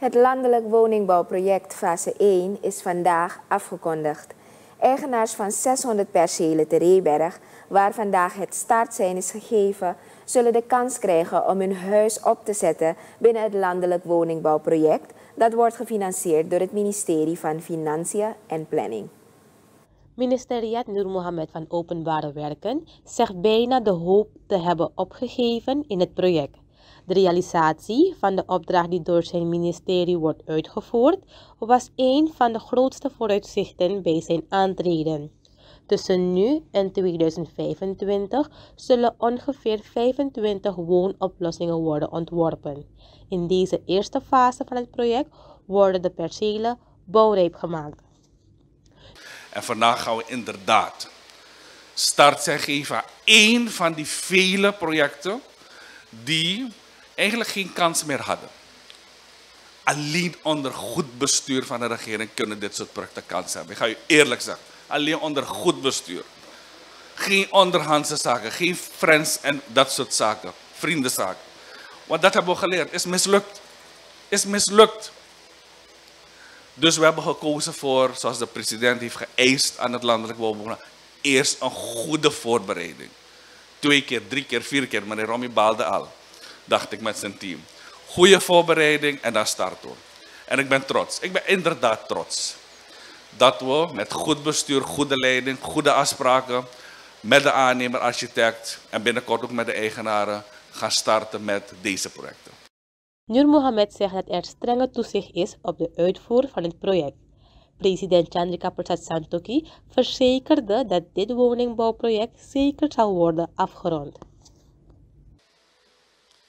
Het landelijk woningbouwproject fase 1 is vandaag afgekondigd. Eigenaars van 600 percelen te Reeberg, waar vandaag het startsein is gegeven, zullen de kans krijgen om hun huis op te zetten binnen het landelijk woningbouwproject dat wordt gefinancierd door het ministerie van Financiën en Planning. Ministeriat Nur Mohammed van Openbare Werken zegt bijna de hoop te hebben opgegeven in het project. De realisatie van de opdracht die door zijn ministerie wordt uitgevoerd, was een van de grootste vooruitzichten bij zijn aantreden. Tussen nu en 2025 zullen ongeveer 25 woonoplossingen worden ontworpen. In deze eerste fase van het project worden de percelen bouwrijp gemaakt. En vandaag gaan we inderdaad start zijn geven aan één van die vele projecten die eigenlijk geen kans meer hadden. Alleen onder goed bestuur van de regering kunnen dit soort projecten kans hebben. Ik ga u eerlijk zeggen. Alleen onder goed bestuur. Geen onderhandse zaken, geen friends en dat soort zaken. Vriendenzaken. Want dat hebben we geleerd. Is mislukt. Is mislukt. Dus we hebben gekozen voor, zoals de president heeft geëist aan het landelijk woonbouw, eerst een goede voorbereiding. Twee keer, drie keer, vier keer. Meneer Romy baalde al, dacht ik met zijn team. Goede voorbereiding en dan starten we. En ik ben trots. Ik ben inderdaad trots. Dat we met goed bestuur, goede leiding, goede afspraken met de aannemer, architect en binnenkort ook met de eigenaren gaan starten met deze projecten. Nur Mohammed zegt dat er strenge toezicht is op de uitvoer van het project. President Prasad Santokhi verzekerde dat dit woningbouwproject zeker zal worden afgerond.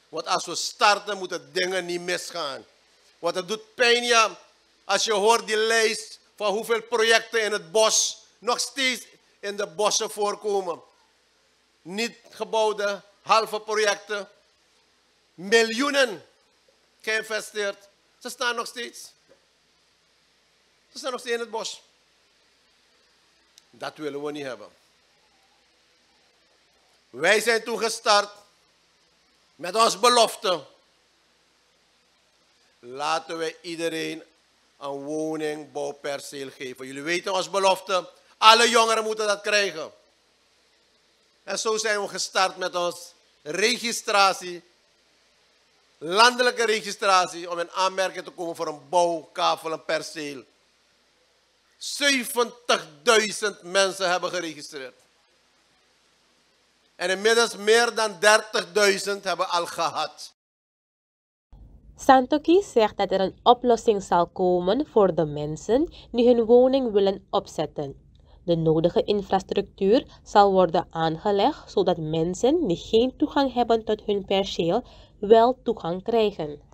Want als we starten, moeten dingen niet misgaan. Want het doet pijn als je hoort die lijst van hoeveel projecten in het bos nog steeds in de bossen voorkomen. Niet gebouwde halve projecten, miljoenen geïnvesteerd. Ze staan nog steeds. Ze staan nog steeds in het bos. Dat willen we niet hebben. Wij zijn toen gestart met ons belofte. Laten we iedereen een woningbouwperceel geven. Jullie weten ons belofte. Alle jongeren moeten dat krijgen. En zo zijn we gestart met ons registratie landelijke registratie om in aanmerking te komen voor een bouwkavel, een perceel. 70.000 mensen hebben geregistreerd. En inmiddels meer dan 30.000 hebben al gehad. Santoki zegt dat er een oplossing zal komen voor de mensen die hun woning willen opzetten. De nodige infrastructuur zal worden aangelegd zodat mensen die geen toegang hebben tot hun perceel wel toegang krijgen.